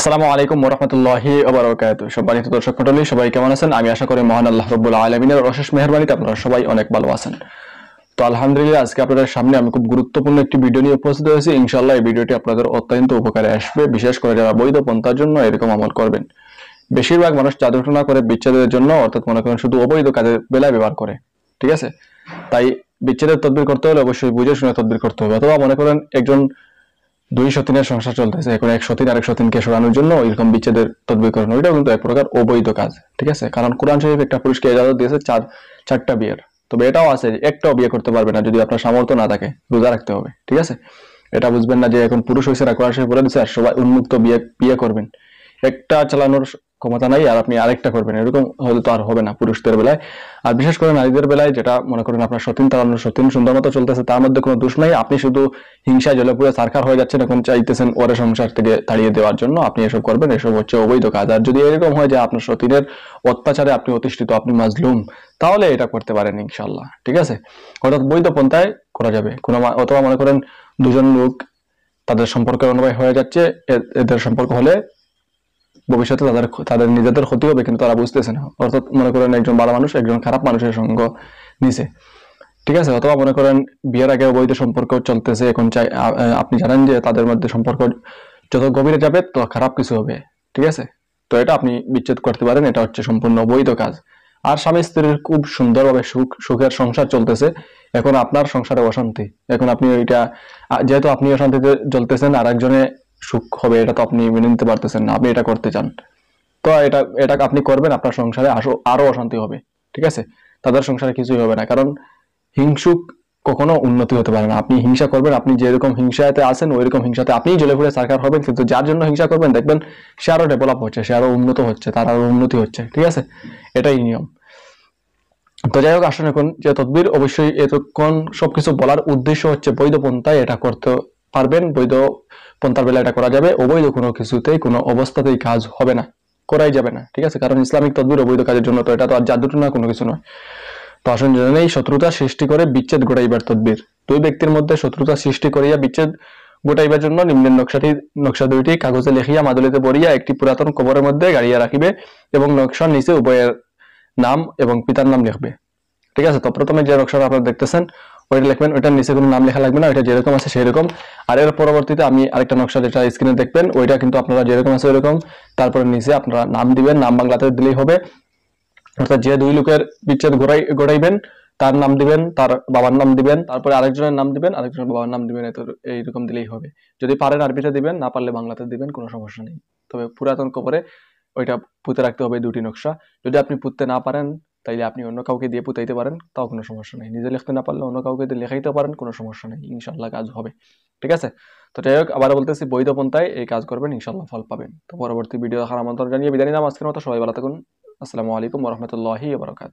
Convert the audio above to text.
আসসালামু আলাইকুম ওরহমতুল্লাহি ওবরাকাতু সম্মানিত দর্শক মণ্ডলী, সবাই কেমন আছেন? আমি আশা করি মহান আল্লাহ রব্বুল আলমিনের অশেষ মেহরবানিতে আপনারা সবাই অনেক ভালো আছেন। তো আলহামদুলিল্লাহ, আজকে আপনাদের সামনে আমি খুব গুরুত্বপূর্ণ একটি ভিডিও নিয়ে উপস্থিত হয়েছি। ইনশাল্লাহ এই ভিডিওটি আপনাদের অত্যন্ত উপকারে আসবে। বিশেষ করে যারা বৈধ পন্থার জন্য এরকম আমল করবেন। বেশিরভাগ মানুষ জাদুটনা করে বিচ্ছেদের জন্য, অর্থাৎ মনে করেন শুধু অবৈধ কাজের বেলায় ব্যবহার করে। ঠিক আছে? তাই বিচ্ছেদের তদবির করতে হলে অবশ্যই বুঝে শুনে তদবির করতে হবে। অথবা মনে করেন একজন দুই সতীনের সংসার চলতেছে, এখন এক সতীন আরেক সতীনকে সরানোর জন্য এরকম বিচ্ছেদের তদবির করানো, এটাও কিন্তু এক প্রকার অবৈধ কাজ, ঠিক আছে? কারণ কোরআন শরীফ একটা পুরুষকে এজাজত দিয়েছে চার, চারটা বিয়ের। তবে এটাও আছে যে একটাও বিয়ে করতে পারবে না যদি আপনার সামর্থ্য না থাকে, রোজা রাখতে হবে, ঠিক আছে? এটা বুঝবেন না যে এখন পুরুষ হয়েছে কোরআন শরীফ বলে দিচ্ছে সবাই উন্মুক্ত বিয়ে বিয়ে করবেন। একটা চালানোর ক্ষমতা নাই আর আপনি আরেকটা করবেন। এরকম হলে তো আর হবে না পুরুষদের বেলায়। আর বিশেষ করে নারীদের বেলায় যেটা মনে করেন আপনার সতীন তাড়ানোর সতীন সুন্দর মতো চলতেছে, তার মধ্যে কোনো দোষ নাই। আপনি শুধু হিংসা জলে পুরো সারকার হয়ে যাচ্ছেন এখন চাইতেছেন ওরে সংসার থেকে তাড়িয়ে দেওয়ার জন্য। আপনি এসব করবেন, এসব হচ্ছে অবৈধ কাজ। আর যদি এরকম হয় যে আপনার সতীনের অত্যাচারে আপনি অতিষ্ঠিত, আপনি মাজলুম, তাহলে এটা করতে পারেন ইনশাল্লাহ ঠিক আছে? অর্থাৎ বৈধ পন্থায় করা যাবে। কোনো অথবা মনে করেন দুজন লোক তাদের সম্পর্কের অনুযায়ী হয়ে যাচ্ছে এদের সম্পর্ক হলে ভবিষ্যতে তাদের তাদের নিজেদের ক্ষতি হবে কিন্তু তারা বুঝতেছে না। অর্থাৎ মনে করেন একজন ভালো মানুষ একজন খারাপ মানুষের সঙ্গ নিছে। ঠিক আছে? অথবা মনে করেন বিয়ের আগে অবৈধ সম্পর্ক চলতেছে, এখন চাই আপনি জানেন যে তাদের মধ্যে সম্পর্ক যত গভীরে যাবে তো খারাপ কিছু হবে। ঠিক আছে? তো এটা আপনি বিচ্ছেদ করতে পারেন, এটা হচ্ছে সম্পূর্ণ অবৈধ কাজ। আর স্বামী স্ত্রীর খুব সুন্দরভাবে সুখ, সুখের সংসার চলতেছে। এখন আপনার সংসারে অশান্তি। এখন আপনি ওইটা যেহেতু আপনি অশান্তিতে চলতেছেন আর একজনে সুখ হবে, এটা তো আপনি মেনে নিতে পারতেছেন না, আপনি এটা করতে চান। তো এটা এটা আপনি করবেন, আপনার সংসারে আসো, আরও অশান্তি হবে, ঠিক আছে? তাদের সংসারে কিছুই হবে না, কারণ হিংসুক কখনো উন্নতি হতে পারে না। আপনি হিংসা করবেন, আপনি যেরকম হিংসাতে আছেন, ওইরকম হিংসাতে আপনি জ্বলে পুড়ে সরকার হবেন, কিন্তু যার জন্য হিংসা করবেন, দেখবেন সে আরও ডেভেলপ হচ্ছে, সে আরও উন্নত হচ্ছে, তার আরও উন্নতি হচ্ছে, ঠিক আছে? এটাই নিয়ম। তো যাই হোক, আসুন এখন যে তদবির, অবশ্যই এতক্ষণ সবকিছু বলার উদ্দেশ্য হচ্ছে বৈধ পন্থায় এটা করতে পারবেন, বৈধ পন্থার বেলা এটা করা যাবে, অবৈধ কোনো কিছুতেই, কোনো অবস্থাতেই কাজ হবে না, করাই যাবে না, ঠিক আছে? কারণ ইসলামিক তদবির অবৈধ কাজের জন্য, তো এটা তো আর জাদুটু না, কোনো কিছু নয়। তো আসুন জেনে শত্রুতা সৃষ্টি করে বিচ্ছেদ ঘটাইবার তদবির। দুই ব্যক্তির মধ্যে শত্রুতা সৃষ্টি করিয়া বিচ্ছেদ ঘটাইবার জন্য নিম্নের নকশাটি, নকশা দুইটি, কাগজে লিখিয়া মাদুলিতে পড়িয়া একটি পুরাতন কবরের মধ্যে গাড়িয়া রাখিবে এবং নকশার নিচে উভয়ের নাম এবং পিতার নাম লিখবে। ঠিক আছে? তো প্রথমে যে নকশাটা আপনারা দেখতেছেন ওইটা লিখবেন, ওইটার নিচে কোনো নাম লেখা লাগবে না, ওইটা যেরকম আছে সেরকম। আর এর পরবর্তীতে আমি আরেকটা নকশা যেটা স্ক্রিনে দেখবেন, ওইটা কিন্তু আপনারা যেরকম আছে ওইরকম তারপরে নিচে আপনারা নাম দিবেন, নাম বাংলাতে দিলেই হবে। অর্থাৎ যে দুই লোকের বিচ্ছেদ ঘোরাই ঘটাইবেন তার নাম দিবেন, তার বাবার নাম দিবেন, তারপরে আরেকজনের নাম দিবেন, আরেকজনের বাবার নাম দিবেন, এত- এইরকম দিলেই হবে। যদি পারেন আরবিটা দিবেন, না পারলে বাংলাতে দিবেন, কোনো সমস্যা নেই। তবে পুরাতন কবরে ওইটা পুঁতে রাখতে হবে দুটি নকশা। যদি আপনি পুঁততে না পারেন তাইলে আপনি অন্য কাউকে দিয়ে পুতাইতে পারেন, তাও কোনো সমস্যা নেই। নিজে লিখতে না পারলে অন্য কাউকে দিয়ে লেখাইতে পারেন, কোনো সমস্যা নেই। ইনশাল্লাহ কাজ হবে। ঠিক আছে? তো যাই হোক আবার বলতেছি, বৈধ পন্থায় এই কাজ করবেন ইনশাল্লাহ ফল পাবেন। তো পরবর্তী ভিডিও দেখার আমন্ত্রণ জানিয়ে বিদায় নিলাম আজকের মতো। সবাই ভালো থাকুন। আসসালামু আলাইকুম রহমতুল্লাহি বারকাত